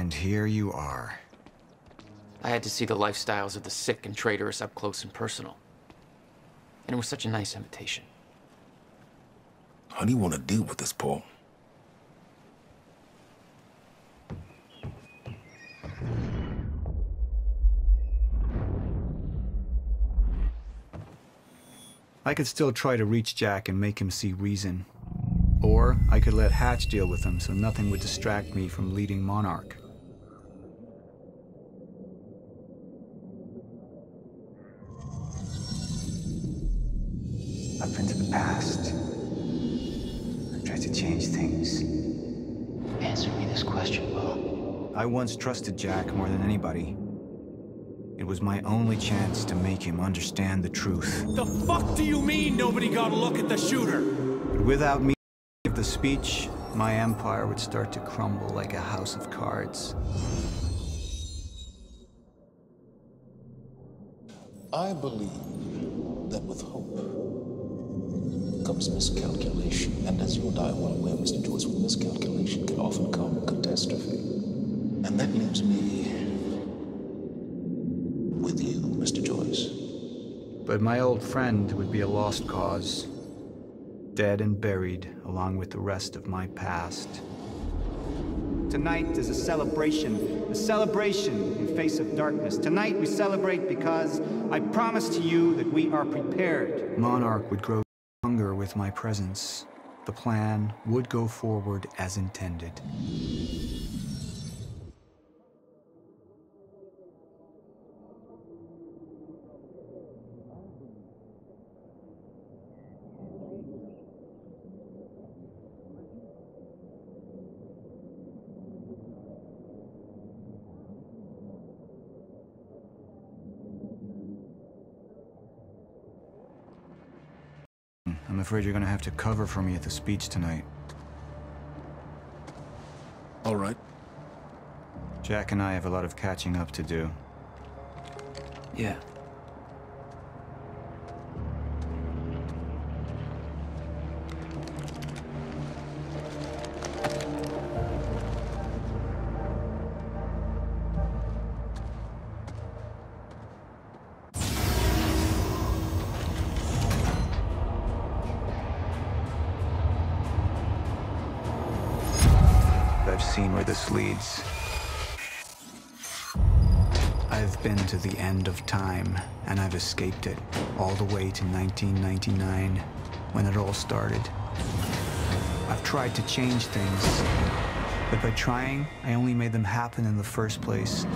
And here you are. I had to see the lifestyles of the sick and traitorous up close and personal. And it was such a nice invitation. How do you want to deal with this, Paul? I could still try to reach Jack and make him see reason. Or I could let Hatch deal with him so nothing would distract me from leading Monarch. Past. I've tried to change things. Answer me this question, Bo. I once trusted Jack more than anybody. It was my only chance to make him understand the truth. The fuck do you mean nobody got a look at the shooter? But without me give the speech, my empire would start to crumble like a house of cards. I believe that with hope comes miscalculation. And as you and I are well aware, Mr. Joyce, with miscalculation can often come catastrophe. And that leaves me with you, Mr. Joyce. But my old friend would be a lost cause. Dead and buried, along with the rest of my past. Tonight is a celebration, a celebration in face of darkness. Tonight we celebrate because I promise to you that we are prepared. Monarch would grow stronger with my presence. The plan would go forward as intended. I'm afraid you're gonna have to cover for me at the speech tonight. All right. Jack and I have a lot of catching up to do. Yeah. Seen where this leads. I've been to the end of time, and I've escaped it all the way to 1999, when it all started. I've tried to change things, but by trying, I only made them happen in the first place.